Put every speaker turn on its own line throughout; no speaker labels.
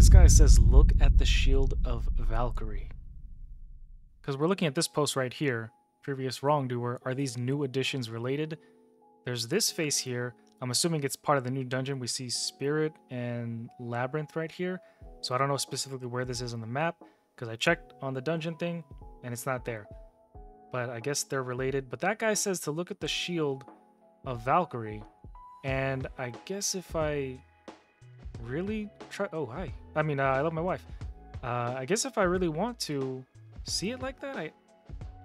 This guy says, look at the shield of Valkyrie. Because we're looking at this post right here. Previous wrongdoer. Are these new additions related? There's this face here. I'm assuming it's part of the new dungeon. We see Spirit and Labyrinth right here. So I don't know specifically where this is on the map because I checked on the dungeon thing and it's not there. But I guess they're related. But that guy says to look at the shield of Valkyrie. And I guess if I really try... Oh, hi. I mean, uh, I love my wife. Uh, I guess if I really want to see it like that, I,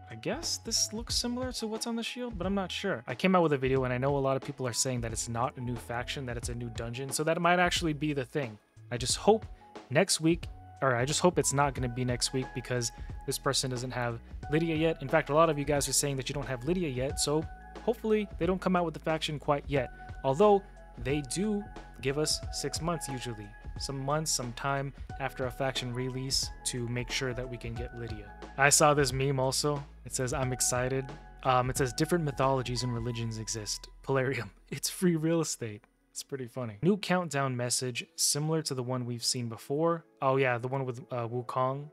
I guess this looks similar to what's on the shield, but I'm not sure. I came out with a video and I know a lot of people are saying that it's not a new faction, that it's a new dungeon, so that might actually be the thing. I just hope next week, or I just hope it's not going to be next week because this person doesn't have Lydia yet. In fact, a lot of you guys are saying that you don't have Lydia yet, so hopefully they don't come out with the faction quite yet. Although they do give us six months usually some months, some time after a faction release to make sure that we can get Lydia. I saw this meme also. It says, I'm excited. Um, it says, different mythologies and religions exist. Plarium, it's free real estate. It's pretty funny. New countdown message, similar to the one we've seen before. Oh yeah, the one with uh, Wukong.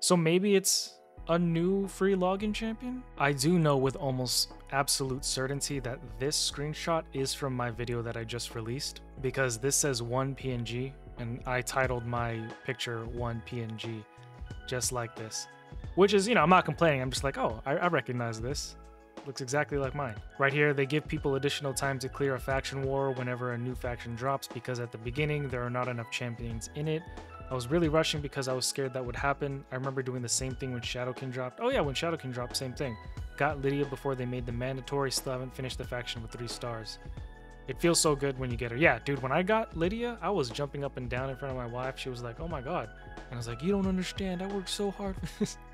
So maybe it's a new free login champion? I do know with almost absolute certainty that this screenshot is from my video that I just released because this says one PNG and I titled my picture one PNG just like this. Which is, you know, I'm not complaining. I'm just like, oh, I, I recognize this. Looks exactly like mine. Right here, they give people additional time to clear a faction war whenever a new faction drops because at the beginning, there are not enough champions in it. I was really rushing because I was scared that would happen. I remember doing the same thing when Shadowkin dropped. Oh yeah, when Shadowkin dropped, same thing. Got Lydia before they made the mandatory, still haven't finished the faction with 3 stars. It feels so good when you get her. Yeah, dude, when I got Lydia, I was jumping up and down in front of my wife. She was like, oh my god. And I was like, you don't understand. I worked so hard for this.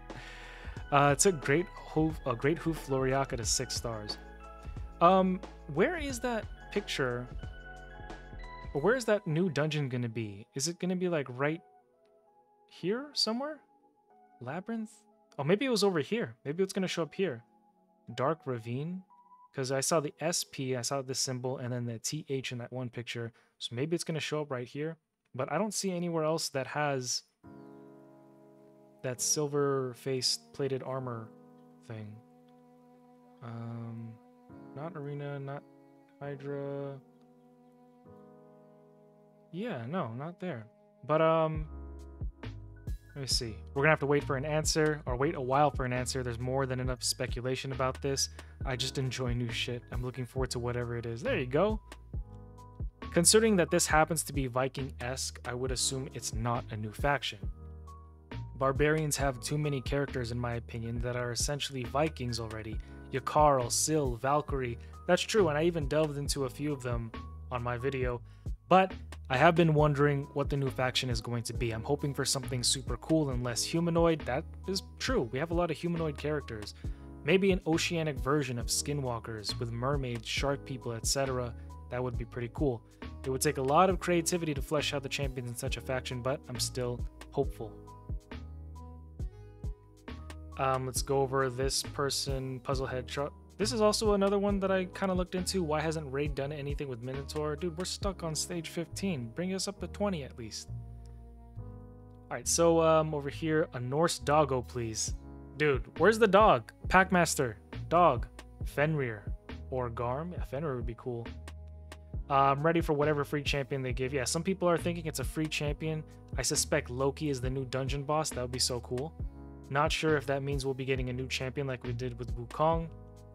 Uh, it took great hoof, a great hoof Floriaka to six stars. Um, where is that picture? Or where is that new dungeon gonna be? Is it gonna be like right here somewhere? Labyrinth? Oh, maybe it was over here. Maybe it's gonna show up here. Dark Ravine? because I saw the SP, I saw the symbol, and then the TH in that one picture. So maybe it's going to show up right here. But I don't see anywhere else that has that silver faced plated armor thing. Um, not Arena, not Hydra. Yeah, no, not there. But, um, let me see. We're gonna have to wait for an answer, or wait a while for an answer. There's more than enough speculation about this. I just enjoy new shit. I'm looking forward to whatever it is. There you go. Considering that this happens to be Viking-esque, I would assume it's not a new faction. Barbarians have too many characters in my opinion that are essentially Vikings already. Yakarl, Syl, Valkyrie. That's true, and I even delved into a few of them on my video. But I have been wondering what the new faction is going to be. I'm hoping for something super cool and less humanoid. That is true. We have a lot of humanoid characters. Maybe an oceanic version of skinwalkers with mermaids, shark people, etc. That would be pretty cool. It would take a lot of creativity to flesh out the champions in such a faction, but I'm still hopeful. Um, let's go over this person, Puzzlehead. This is also another one that I kind of looked into. Why hasn't Raid done anything with Minotaur? Dude, we're stuck on stage 15. Bring us up to 20 at least. Alright, so um, over here, a Norse doggo, please. Dude, where's the dog? Packmaster, dog, Fenrir, or Garm. Yeah, Fenrir would be cool. Uh, I'm ready for whatever free champion they give. Yeah, some people are thinking it's a free champion. I suspect Loki is the new dungeon boss. That would be so cool. Not sure if that means we'll be getting a new champion like we did with Wukong.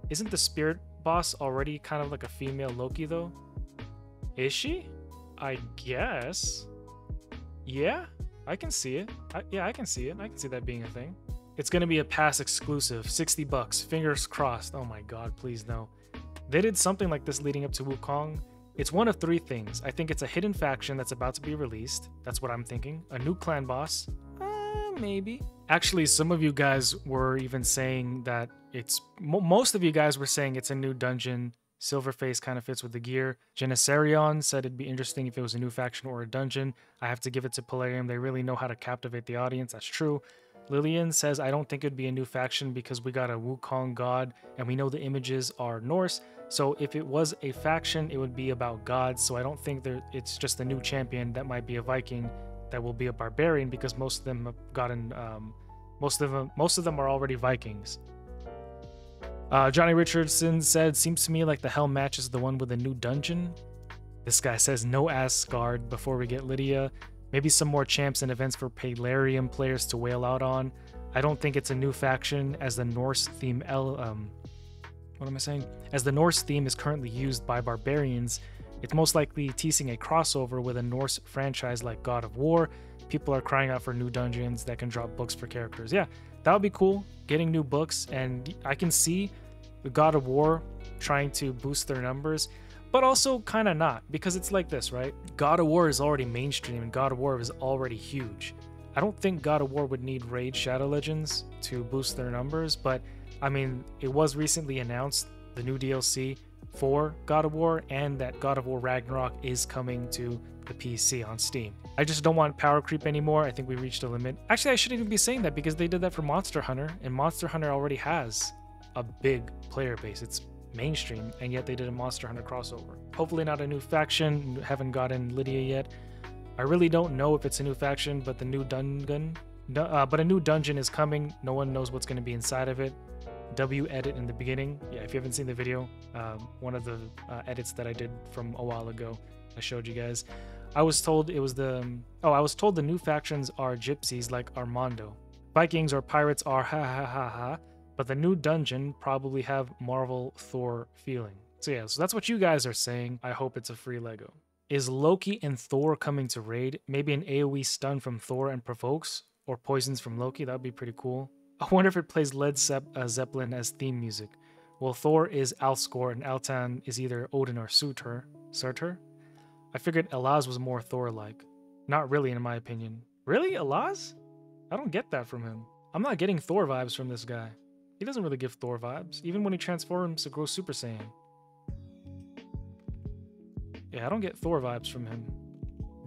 Isn't the spirit boss already kind of like a female Loki though? Is she? I guess. Yeah, I can see it. I, yeah, I can see it. I can see that being a thing. It's gonna be a pass exclusive, 60 bucks, fingers crossed. Oh my god, please no. They did something like this leading up to Wukong. It's one of three things. I think it's a hidden faction that's about to be released. That's what I'm thinking. A new clan boss. Uh, maybe. Actually, some of you guys were even saying that it's. most of you guys were saying it's a new dungeon. Silverface kind of fits with the gear. Genisarion said it'd be interesting if it was a new faction or a dungeon. I have to give it to Plarium. They really know how to captivate the audience. That's true. Lillian says, I don't think it'd be a new faction because we got a Wukong god and we know the images are Norse. So if it was a faction, it would be about gods. So I don't think that it's just a new champion that might be a Viking. that will be a barbarian because most of them have gotten um, most of them most of them are already Vikings. Uh, Johnny Richardson said, "Seems to me like the Hell match is the one with a new dungeon." This guy says no Asgard before we get Lydia. Maybe some more champs and events for Plarium players to wail out on. I don't think it's a new faction as the Norse theme L um what am I saying? As the Norse theme is currently used by barbarians, it's most likely teasing a crossover with a Norse franchise like God of War. People are crying out for new dungeons that can drop books for characters. Yeah, that would be cool. Getting new books, and I can see the God of War trying to boost their numbers, but also kind of not because it's like this, right? God of War is already mainstream, and God of War is already huge. I don't think God of War would need Raid Shadow Legends to boost their numbers, but I mean, it was recently announced the new DLC for God of War and that God of War Ragnarok is coming to the PC on Steam. I just don't want power creep anymore. I think we reached a limit. Actually, I shouldn't even be saying that because they did that for Monster Hunter, and Monster Hunter already has a big player base. It's mainstream, and yet they did a Monster Hunter crossover. Hopefully, not a new faction. Haven't gotten Lydia yet. I really don't know if it's a new faction, but the new dungeon, uh, but a new dungeon is coming. No one knows what's going to be inside of it. W edit in the beginning. Yeah, if you haven't seen the video, um, one of the uh, edits that I did from a while ago, I showed you guys. I was told it was the um, oh, I was told the new factions are gypsies like Armando. Vikings or pirates are ha ha ha ha, but the new dungeon probably have Marvel Thor feeling. So yeah, so that's what you guys are saying. I hope it's a free Lego. Is Loki and Thor coming to raid? Maybe an AoE stun from Thor and provokes, or poisons from Loki. That would be pretty cool. I wonder if it plays Led Zepp- uh, Zeppelin as theme music. Well, Thor is Alskor and Altan is either Odin or Surtur. Surtur? I figured Elaz was more Thor-like. Not really, in my opinion. Really, Elaz? I don't get that from him. I'm not getting Thor vibes from this guy. He doesn't really give Thor vibes, even when he transforms to grow Super Saiyan. Yeah, I don't get Thor vibes from him.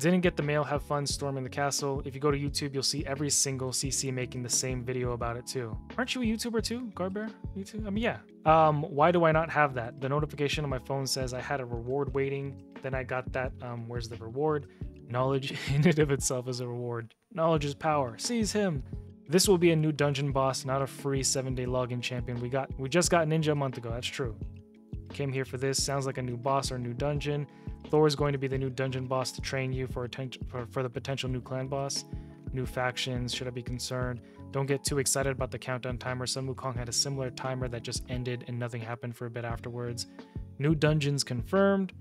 Didn't get the mail, have fun storming the castle. If you go to YouTube, you'll see every single CC making the same video about it too. Aren't you a YouTuber too, Garbear? YouTube? I mean, yeah. Um, why do I not have that? The notification on my phone says I had a reward waiting. Then I got that. Um, where's the reward? Knowledge in and of itself is a reward. Knowledge is power. Seize him. This will be a new dungeon boss, not a free seven-day login champion. We got we just got Ninja a month ago. That's true. Came here for this. Sounds like a new boss or a new dungeon. Thor is going to be the new dungeon boss to train you for, for, for the potential new clan boss. New factions, should I be concerned? Don't get too excited about the countdown timer. Sun Wukong had a similar timer that just ended and nothing happened for a bit afterwards. New dungeons confirmed.